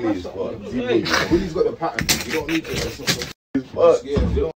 bullies, but bullies got the pattern. You don't need to. Fuck. Yeah,